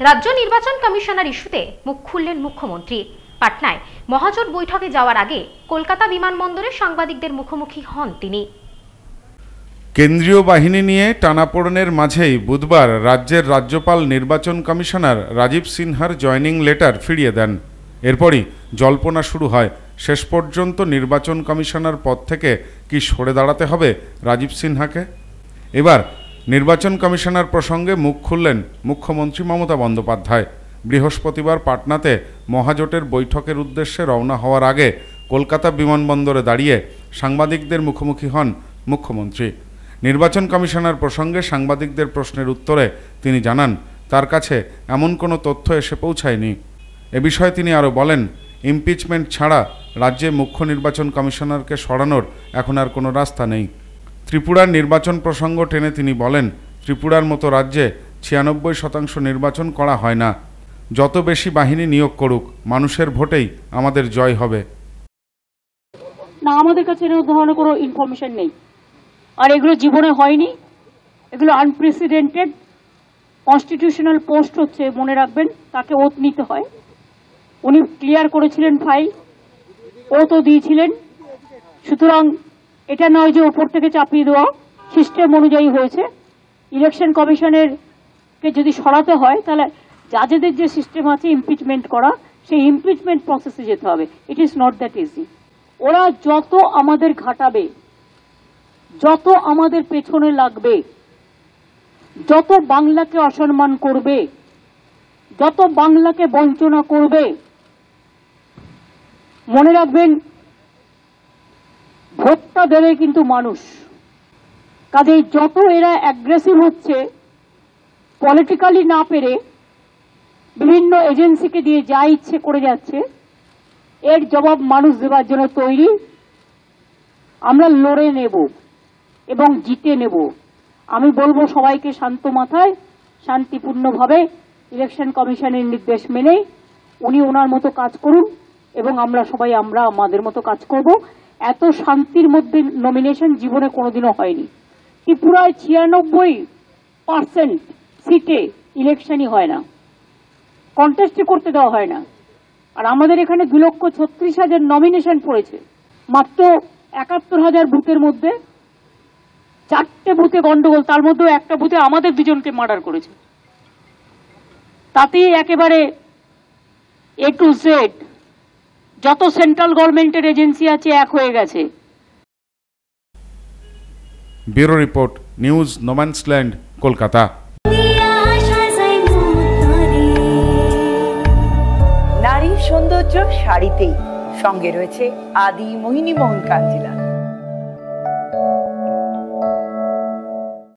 রাজ্য নির্বাচন কমিশনার ইস্যুতে মুখ খুললেন মুখ্যমন্ত্রী। পাটনায় মহাজোট বৈঠকে যাওয়ার আগে কলকাতা বিমানবন্দরে সাংবাদিকদের মুখোমুখি হন তিনি। কেন্দ্রীয় বাহিনী নিয়ে টানাপোড়েনের মাঝেই বুধবার রাজ্যের রাজ্যপাল নির্বাচন কমিশনার রাজীব সিনহার জয়নিং লেটার ফিরিয়ে দেন। এরপরই জল্পনা শুরু হয়। শেষ পর্যন্ত নির্বাচন কমিশনার পদ থেকে কি সরে দাঁড়াতে হবে রাজীব সিনহাকে? এবার নির্বাচন কমিশনার প্রসঙ্গে মুখ খুললেন মুখ্যমন্ত্রী মমতা বন্দ্যোপাধ্যায়। বৃহস্পতিবার পাটনাতে মহাজোটের বৈঠকের উদ্দেশ্যে রওনা হওয়ার আগে কলকাতা বিমানবন্দরে দাঁড়িয়ে সাংবাদিকদের মুখোমুখি হন মুখ্যমন্ত্রী। নির্বাচন কমিশনার প্রসঙ্গে সাংবাদিকদের প্রশ্নের উত্তরে তিনি জানান, তার কাছে এমন কোনো তথ্য এসে পৌঁছায়নি। এ বিষয়ে তিনি আরও বলেন, ইমপিচমেন্ট ছাড়া রাজ্যে মুখ্য নির্বাচন কমিশনারকে সরানোর এখন আর কোনো রাস্তা নেই। ত্রিপুরার নির্বাচন প্রসঙ্গ টেনে তিনি বলেন, ত্রিপুরার মতো রাজ্যে ছিয়ানব্বই শতাংশ নির্বাচন করা হয় না। যত বেশি বাহিনী নিয়োগ করুক, মানুষের ভোটেই আমাদের জয় হবে। না, আমাদের কাছে ধরনের কোনো ইনফরমেশন নেই। আর এগুলো জীবনে হয়নি। এগুলো আনপ্রেসিডেন্টেড কনস্টিটিউশনাল পোস্ট হচ্ছে, মনে রাখবেন, তাকে ওত নিতে হয়। উনি ক্লিয়ার করেছিলেন ফাইল ওতও দিয়েছিলেন। সুতরাং এটা নয় যে উপর থেকে চাপিয়ে দেওয়া। সিস্টেম অনুযায়ী হয়েছে। ইলেকশন কমিশনের কে যদি সরাতে হয়, তাহলে জাজেদের যে সিস্টেম আছে ইমপিচমেন্ট করা, সেই ইমপিচমেন্ট প্রসেসে যেতে হবে। It is not that easy ওরা যত আমাদের ঘাটাবে, যত আমাদের পেছনে লাগবে, যত বাংলাকে অসম্মান করবে, যত বাংলাকে বঞ্চনা করবে, মনে রাখবেন ভোটটা দেবে কিন্তু মানুষ। কাজেই যত এরা অ্যাগ্রেসিভ হচ্ছে পলিটিক্যালি না পেরে বিভিন্ন এজেন্সিকে দিয়ে যা ইচ্ছে করে যাচ্ছে, এর জবাব মানুষ দেওয়ার জন্য তৈরি। আমরা লড়ে নেব এবং জিতে নেব। আমি বলব সবাইকে শান্ত মাথায়, শান্তিপূর্ণভাবে ইলেকশন কমিশনের নির্দেশ মেনে উনি ওনার মতো কাজ করুন এবং আমরা সবাই আমরা আমাদের মতো কাজ করব। এত শান্তির মধ্যে নমিনেশন জীবনে কোনোদিনও হয়নি। ত্রিপুরায় ছিয়ানব্বই পার্সেন্ট সিটে ইলেকশনই হয় না। কন্টেস্টই করতে দেওয়া হয় না। আর আমাদের এখানে দু লক্ষ ছত্রিশ হাজার নমিনেশন পড়েছে। মাত্র একাত্তর হাজার বুথের মধ্যে চারটে বুথে গন্ডগোল, তার মধ্যেও একটা বুথে আমাদের দুজনকে মার্ডার করেছে। তাতেই একেবারে এ টু জেড যত সেন্ট্রাল গভর্নমেন্টের এজেন্সি আছে এক হয়ে গেছে। Bureau report news no man's land Kolkata. নারীর সৌন্দর্য শাড়িতেই সঙ্গে রয়েছে আদি মোহিনী মোহন কাঞ্জিলা